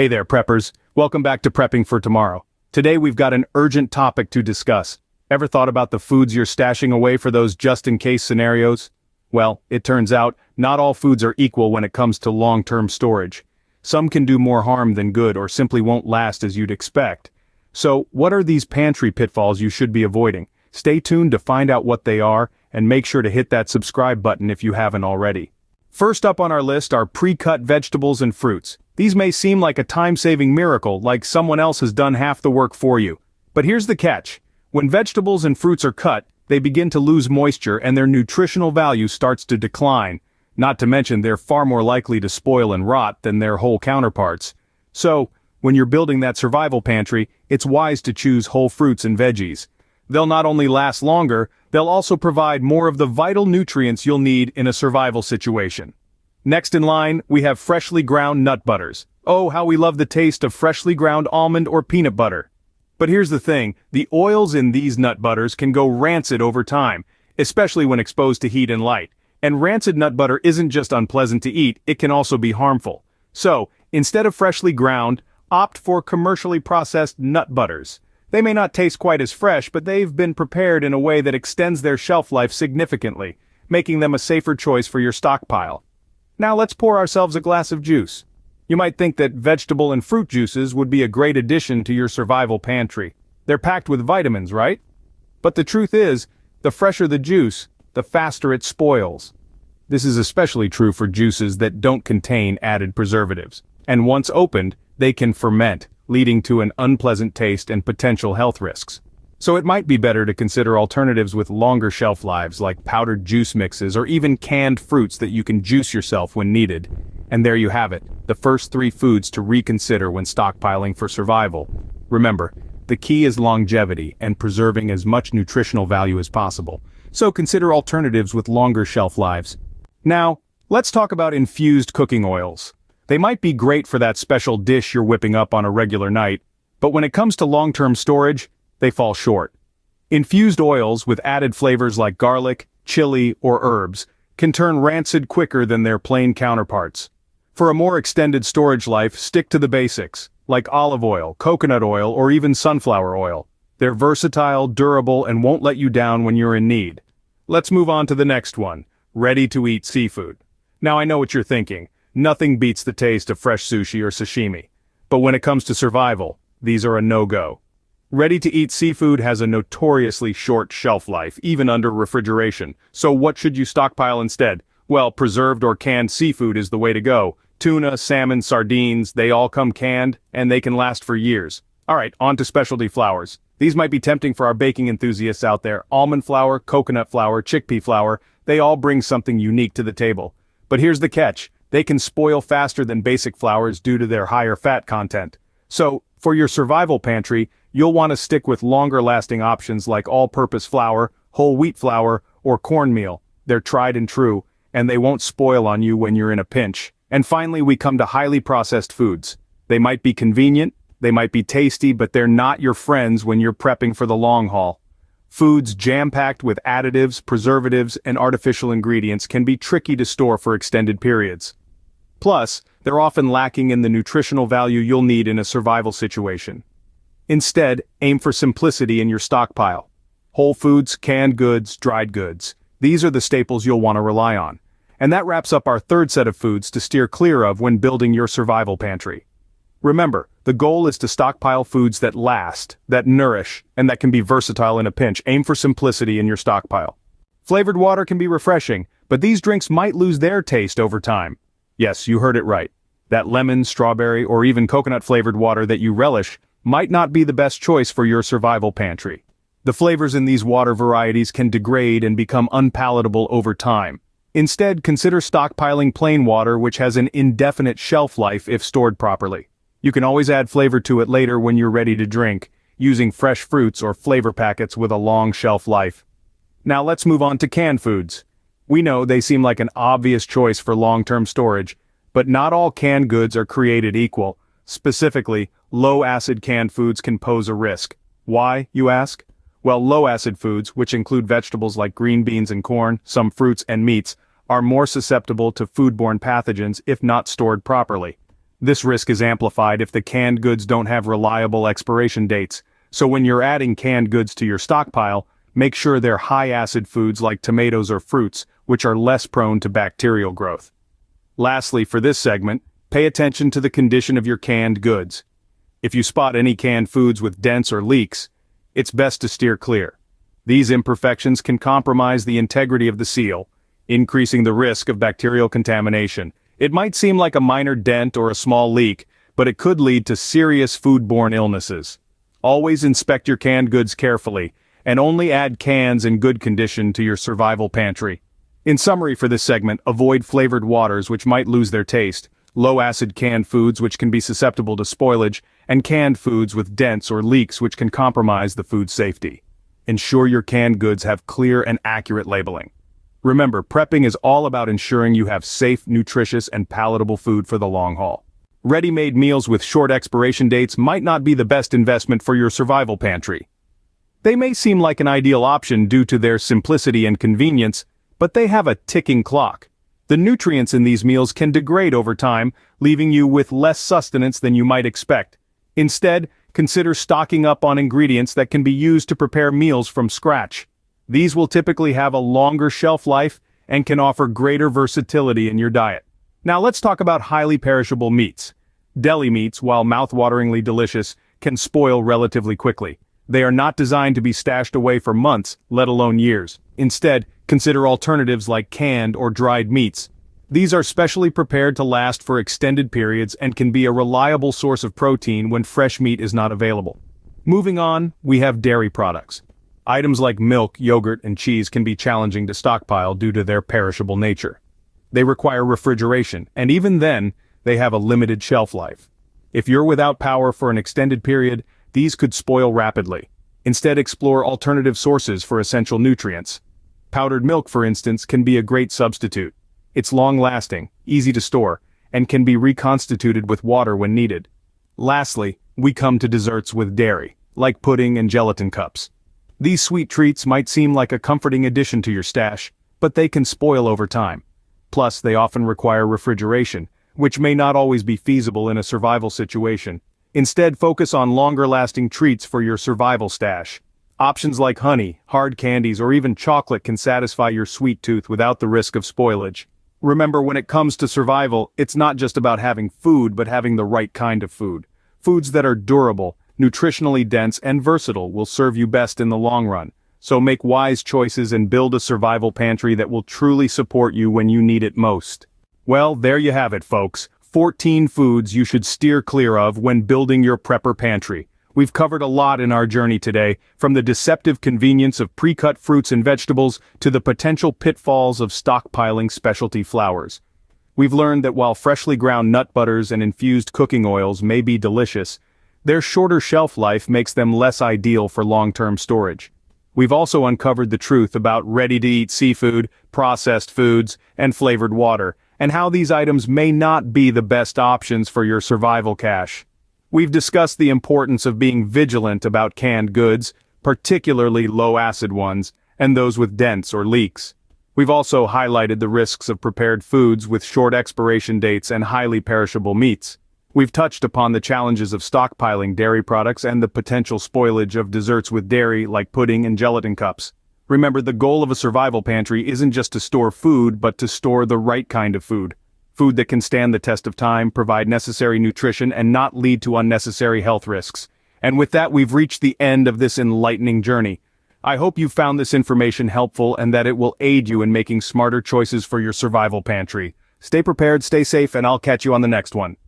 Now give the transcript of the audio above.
Hey there, preppers. Welcome back to Prepping for Tomorrow. Today we've got an urgent topic to discuss. Ever thought about the foods you're stashing away for those just-in-case scenarios? Well, it turns out, not all foods are equal when it comes to long-term storage. Some can do more harm than good or simply won't last as you'd expect. So, what are these pantry pitfalls you should be avoiding? Stay tuned to find out what they are, and make sure to hit that subscribe button if you haven't already. First up on our list are pre-cut vegetables and fruits. These may seem like a time-saving miracle, like someone else has done half the work for you. But here's the catch. When vegetables and fruits are cut, they begin to lose moisture and their nutritional value starts to decline. Not to mention they're far more likely to spoil and rot than their whole counterparts. So, when you're building that survival pantry, it's wise to choose whole fruits and veggies. They'll not only last longer, they'll also provide more of the vital nutrients you'll need in a survival situation. Next in line, we have freshly ground nut butters. Oh, how we love the taste of freshly ground almond or peanut butter. But here's the thing, the oils in these nut butters can go rancid over time, especially when exposed to heat and light. And rancid nut butter isn't just unpleasant to eat, it can also be harmful. So, instead of freshly ground, opt for commercially processed nut butters. They may not taste quite as fresh, but they've been prepared in a way that extends their shelf life significantly, making them a safer choice for your stockpile. Now let's pour ourselves a glass of juice. You might think that vegetable and fruit juices would be a great addition to your survival pantry. They're packed with vitamins, right? But the truth is, the fresher the juice, the faster it spoils. This is especially true for juices that don't contain added preservatives. And once opened, they can ferment, leading to an unpleasant taste and potential health risks. So it might be better to consider alternatives with longer shelf lives like powdered juice mixes or even canned fruits that you can juice yourself when needed. And there you have it, the first three foods to reconsider when stockpiling for survival. Remember, the key is longevity and preserving as much nutritional value as possible. So consider alternatives with longer shelf lives. Now, let's talk about infused cooking oils. They might be great for that special dish you're whipping up on a regular night, but when it comes to long-term storage, they fall short. Infused oils with added flavors like garlic, chili, or herbs can turn rancid quicker than their plain counterparts. For a more extended storage life, stick to the basics, like olive oil, coconut oil, or even sunflower oil. They're versatile, durable, and won't let you down when you're in need. Let's move on to the next one, ready-to-eat seafood. Now I know what you're thinking, nothing beats the taste of fresh sushi or sashimi. But when it comes to survival, these are a no-go. Ready-to-eat seafood has a notoriously short shelf life, even under refrigeration, so what should you stockpile instead? Well, preserved or canned seafood is the way to go. Tuna, salmon, sardines, they all come canned, and they can last for years. Alright, on to specialty flours. These might be tempting for our baking enthusiasts out there. Almond flour, coconut flour, chickpea flour, they all bring something unique to the table. But here's the catch, they can spoil faster than basic flours due to their higher fat content. So, for your survival pantry, you'll want to stick with longer-lasting options like all-purpose flour, whole wheat flour, or cornmeal. They're tried and true, and they won't spoil on you when you're in a pinch. And finally we come to highly processed foods. They might be convenient, they might be tasty, but they're not your friends when you're prepping for the long haul. Foods jam-packed with additives, preservatives, and artificial ingredients can be tricky to store for extended periods. Plus, they're often lacking in the nutritional value you'll need in a survival situation. Instead, aim for simplicity in your stockpile. Whole foods, canned goods, dried goods. These are the staples you'll want to rely on. And that wraps up our third set of foods to steer clear of when building your survival pantry. Remember, the goal is to stockpile foods that last, that nourish, and that can be versatile in a pinch. Aim for simplicity in your stockpile. Flavored water can be refreshing, but these drinks might lose their taste over time. Yes, you heard it right. That lemon, strawberry, or even coconut-flavored water that you relish might not be the best choice for your survival pantry. The flavors in these water varieties can degrade and become unpalatable over time. Instead, consider stockpiling plain water which has an indefinite shelf life if stored properly. You can always add flavor to it later when you're ready to drink, using fresh fruits or flavor packets with a long shelf life. Now let's move on to canned foods. We know they seem like an obvious choice for long-term storage, but not all canned goods are created equal. Specifically, low-acid canned foods can pose a risk. Why, you ask? Well, low-acid foods, which include vegetables like green beans and corn, some fruits and meats, are more susceptible to foodborne pathogens if not stored properly. This risk is amplified if the canned goods don't have reliable expiration dates, so when you're adding canned goods to your stockpile, make sure they're high-acid foods like tomatoes or fruits, which are less prone to bacterial growth. Lastly, for this segment, pay attention to the condition of your canned goods. If you spot any canned foods with dents or leaks, it's best to steer clear. These imperfections can compromise the integrity of the seal, increasing the risk of bacterial contamination. It might seem like a minor dent or a small leak, but it could lead to serious foodborne illnesses. Always inspect your canned goods carefully, and only add cans in good condition to your survival pantry. In summary for this segment, avoid flavored waters which might lose their taste, low-acid canned foods which can be susceptible to spoilage, and canned foods with dents or leaks which can compromise the food safety. Ensure your canned goods have clear and accurate labeling. Remember, prepping is all about ensuring you have safe, nutritious, and palatable food for the long haul. Ready-made meals with short expiration dates might not be the best investment for your survival pantry. They may seem like an ideal option due to their simplicity and convenience, but they have a ticking clock. The nutrients in these meals can degrade over time, leaving you with less sustenance than you might expect. Instead, consider stocking up on ingredients that can be used to prepare meals from scratch. These will typically have a longer shelf life and can offer greater versatility in your diet. Now let's talk about highly perishable meats. Deli meats, while mouthwateringly delicious, can spoil relatively quickly. They are not designed to be stashed away for months, let alone years. Instead, consider alternatives like canned or dried meats. These are specially prepared to last for extended periods and can be a reliable source of protein when fresh meat is not available. Moving on, we have dairy products. Items like milk, yogurt, and cheese can be challenging to stockpile due to their perishable nature. They require refrigeration, and even then, they have a limited shelf life. If you're without power for an extended period, these could spoil rapidly. Instead explore alternative sources for essential nutrients. Powdered milk, for instance, can be a great substitute. It's long-lasting, easy to store, and can be reconstituted with water when needed. Lastly, we come to desserts with dairy, like pudding and gelatin cups. These sweet treats might seem like a comforting addition to your stash, but they can spoil over time. Plus, they often require refrigeration, which may not always be feasible in a survival situation. Instead, focus on longer-lasting treats for your survival stash. Options like honey, hard candies, or even chocolate can satisfy your sweet tooth without the risk of spoilage. Remember, when it comes to survival, it's not just about having food but having the right kind of food. Foods that are durable, nutritionally dense and versatile will serve you best in the long run, so make wise choices and build a survival pantry that will truly support you when you need it most. Well, there you have it folks, 14 foods you should steer clear of when building your prepper pantry. We've covered a lot in our journey today, from the deceptive convenience of pre-cut fruits and vegetables to the potential pitfalls of stockpiling specialty flours. We've learned that while freshly ground nut butters and infused cooking oils may be delicious, their shorter shelf life makes them less ideal for long-term storage. We've also uncovered the truth about ready-to-eat seafood, processed foods, and flavored water, and how these items may not be the best options for your survival cache. We've discussed the importance of being vigilant about canned goods, particularly low-acid ones, and those with dents or leaks. We've also highlighted the risks of prepared foods with short expiration dates and highly perishable meats. We've touched upon the challenges of stockpiling dairy products and the potential spoilage of desserts with dairy like pudding and gelatin cups. Remember the goal of a survival pantry isn't just to store food but to store the right kind of food. Food that can stand the test of time, provide necessary nutrition and not lead to unnecessary health risks. And with that we've reached the end of this enlightening journey. I hope you found this information helpful and that it will aid you in making smarter choices for your survival pantry. Stay prepared, stay safe, and I'll catch you on the next one.